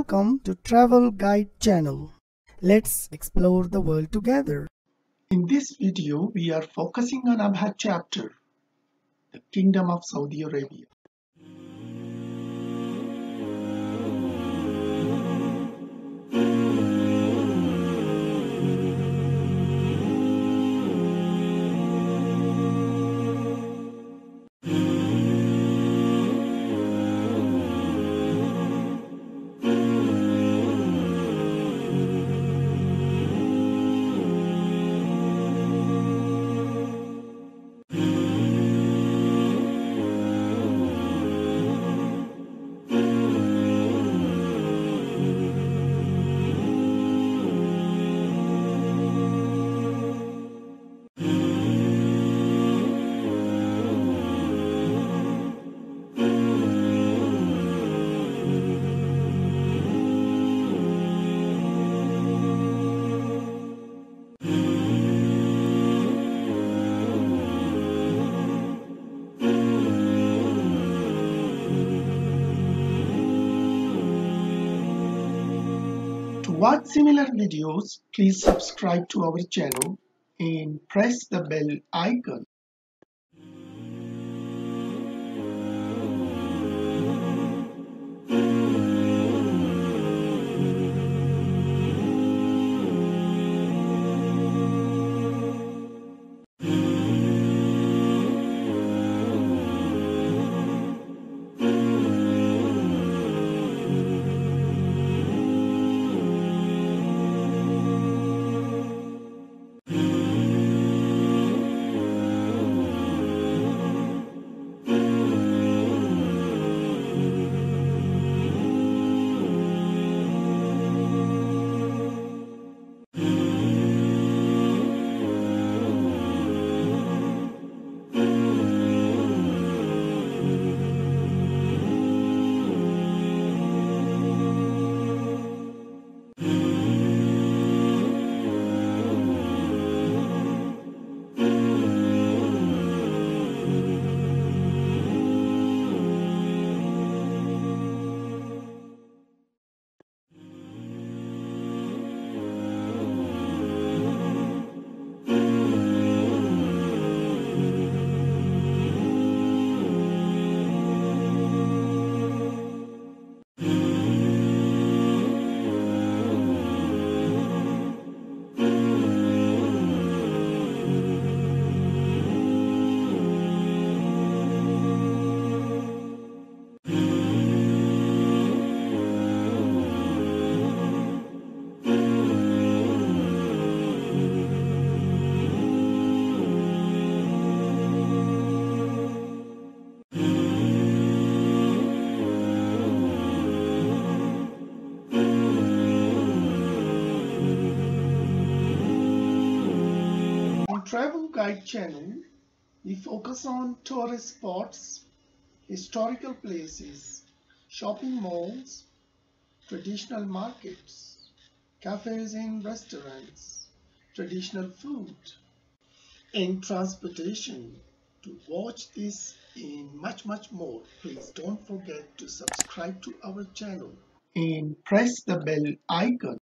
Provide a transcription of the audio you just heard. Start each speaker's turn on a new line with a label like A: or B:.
A: Welcome to Travel Guide channel. Let's explore the world together. In this video, we are focusing on Abha chapter, the Kingdom of Saudi Arabia. Watch similar videos, please subscribe to our channel and press the bell icon. Travel Guide channel, we focus on tourist spots, historical places, shopping malls, traditional markets, cafes and restaurants, traditional food, and transportation. To watch this and much much more, please don't forget to subscribe to our channel and press the bell icon.